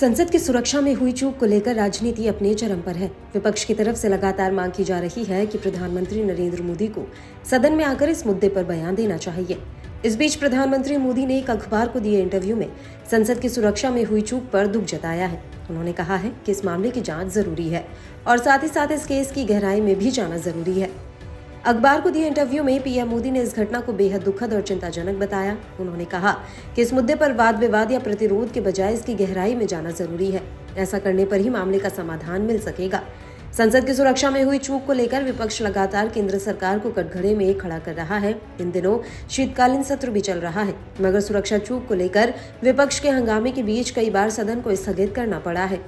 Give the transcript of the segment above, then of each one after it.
संसद की सुरक्षा में हुई चूक को लेकर राजनीति अपने चरम पर है। विपक्ष की तरफ़ से लगातार मांग की जा रही है कि प्रधानमंत्री नरेंद्र मोदी को सदन में आकर इस मुद्दे पर बयान देना चाहिए। इस बीच प्रधानमंत्री मोदी ने एक अखबार को दिए इंटरव्यू में संसद की सुरक्षा में हुई चूक पर दुख जताया है। उन्होंने कहा है कि इस मामले की जाँच ज़रूरी है और साथ ही साथ इस केस की गहराई में भी जाना ज़रूरी है। अखबार को दिए इंटरव्यू में पीएम मोदी ने इस घटना को बेहद दुखद और चिंताजनक बताया। उन्होंने कहा कि इस मुद्दे पर वाद विवाद या प्रतिरोध के बजाय इसकी गहराई में जाना ज़रूरी है। ऐसा करने पर ही मामले का समाधान मिल सकेगा। संसद की सुरक्षा में हुई चूक को लेकर विपक्ष लगातार केंद्र सरकार को कटघरे में खड़ा कर रहा है। इन दिनों शीतकालीन सत्र भी चल रहा है। मगर सुरक्षा चूक को लेकर विपक्ष के हंगामे के बीच कई बार सदन को स्थगित करना पड़ा है।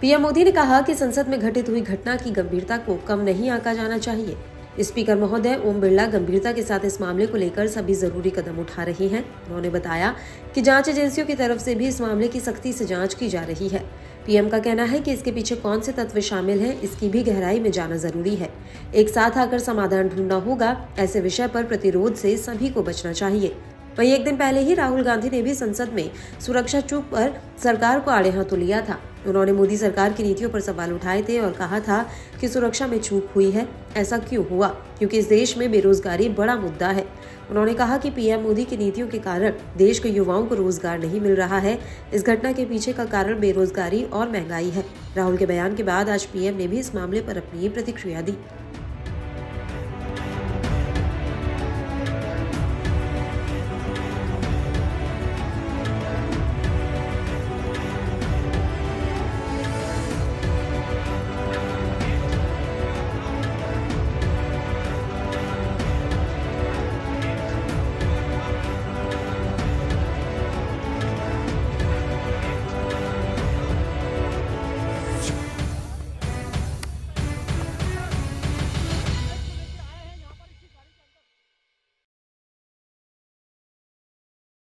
पीएम मोदी ने कहा कि संसद में घटित हुई घटना की गंभीरता को कम नहीं आका जाना चाहिए। स्पीकर महोदय ओम बिरला गंभीरता के साथ इस मामले को लेकर सभी ज़रूरी कदम उठा रहे हैं। उन्होंने बताया कि जाँच एजेंसियों की तरफ़ से भी इस मामले की सख्ती से जाँच की जा रही है। पीएम का कहना है कि इसके पीछे कौन से तत्व शामिल हैं, इसकी भी गहराई में जाना ज़रूरी है। एक साथ आकर समाधान ढूंढना होगा, ऐसे विषय पर प्रतिरोध से सभी को बचना चाहिए। वहीं एक दिन पहले ही राहुल गांधी ने भी संसद में सुरक्षा चूक पर सरकार को आड़े हाथों लिया था। उन्होंने मोदी सरकार की नीतियों पर सवाल उठाए थे और कहा था कि सुरक्षा में चूक हुई है। ऐसा क्यों हुआ? क्योंकि इस देश में बेरोजगारी बड़ा मुद्दा है। उन्होंने कहा कि पीएम मोदी की नीतियों के कारण देश के युवाओं को रोज़गार नहीं मिल रहा है। इस घटना के पीछे का कारण बेरोजगारी और महँगाई है। राहुल के बयान के बाद आज पीएम ने भी इस मामले पर अपनी प्रतिक्रिया दी।